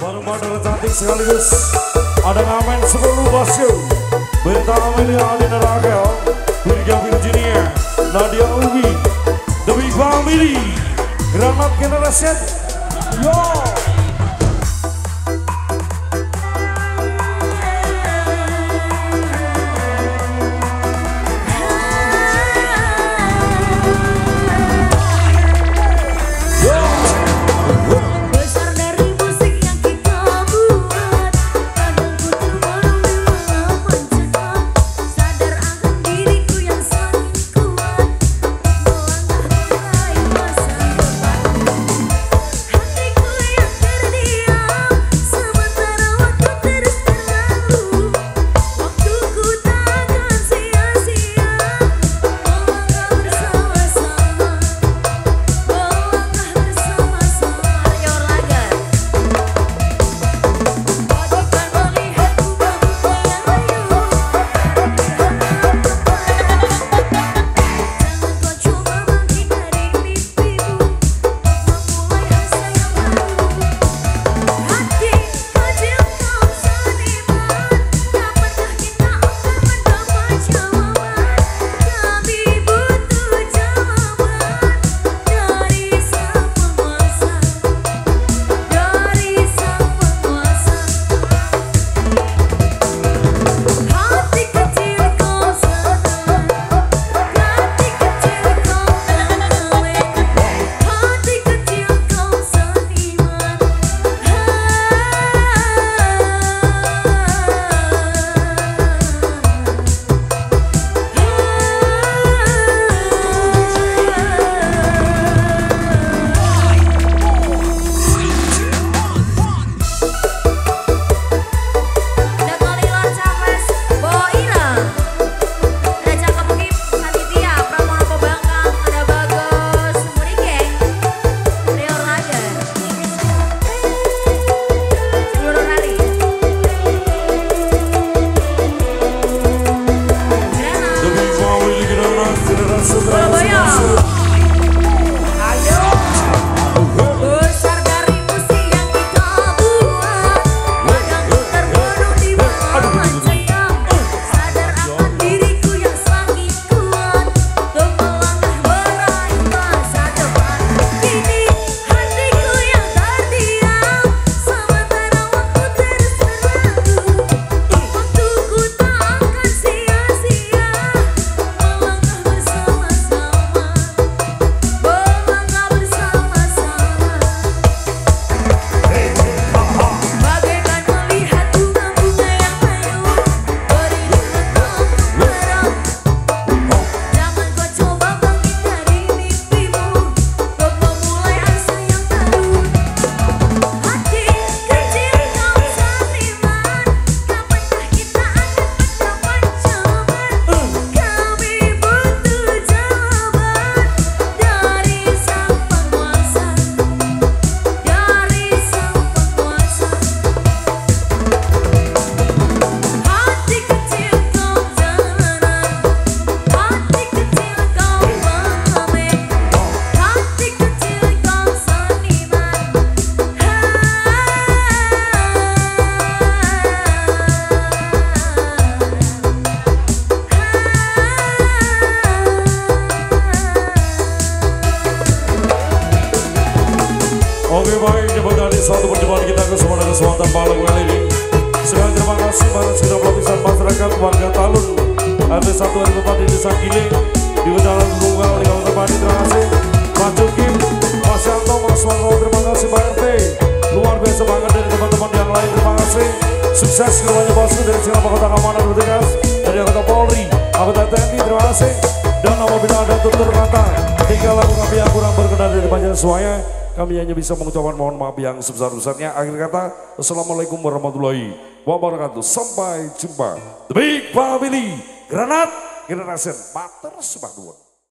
Baru model cantik sekaligus ada ngamen sepuluh bosku. Berita Amelia Alina Rachel, Virga Virginia, Nadia Ubi, The Big Family, Granat Generation, yo! Oke baik, jemput dari satu perjumpaan kita ke semua kesempatan malam kali ini. Sekali terima kasih pada segenap lapisan masyarakat warga Talun RT 1 RT 4 di Desa Gile di Kecamatan Tunggal di Kabupaten Padi. Terima kasih Pak Jukim, Mas Yanto, Mas Wango, terima kasih Pak RT. Luar biasa banget dari teman-teman yang lain. Terima kasih. Sukses semuanya bosku dari segala kota keamanan bertugas dari anggota Polri, anggota TNI. Terima kasih. Dan apabila ada tutur kata, tinggal lagu kami yang kurang berkenan dari panjang semuanya, kami hanya bisa mengucapkan mohon maaf yang sebesar-besarnya. Akhir kata, Assalamualaikum warahmatullahi wabarakatuh. Sampai jumpa. The Big Family, Granat Generation, Mater Sebaduan.